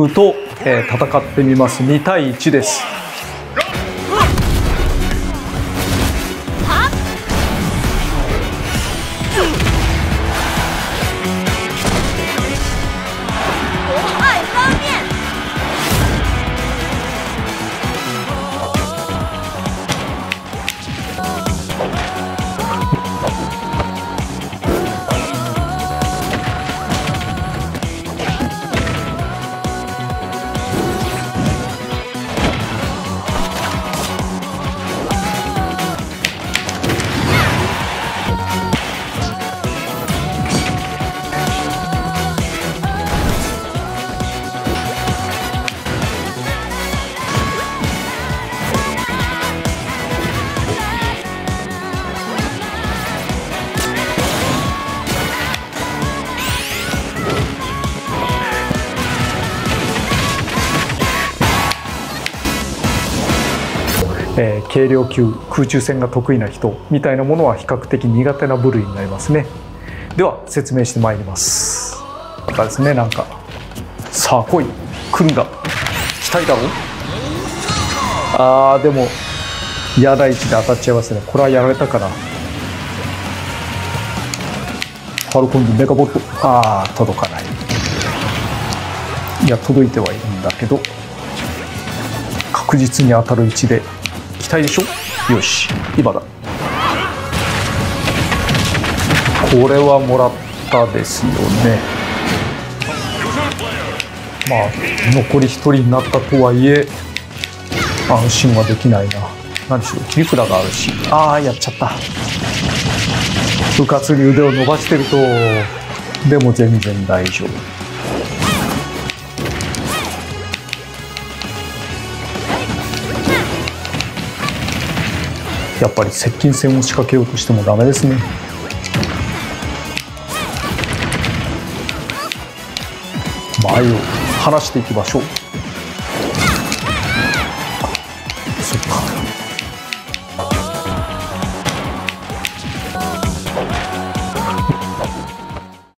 ムと、えー、戦ってみます。2対1です。えー、軽量級空中戦が得意な人みたいなものは比較的苦手な部類になりますね。では説明してまいります。なんかですねなんかさあ来い。来るんだ。期待だろあーでも嫌な位置で当たっちゃいますね。これはやられたからファルコンズメガボット。ああ届かない。いや届いてはいるんだけど。確実に当たる位置で。期待でしょ？よし今だ。これはもらったですよね。まあ残り1人になったとはいえ安心はできないな。何しろ切り札があるし。ああやっちゃった。部活に腕を伸ばしてるとでも全然大丈夫。やっぱり接近戦を仕掛けようとしてもダメですね。前を離していきましょう。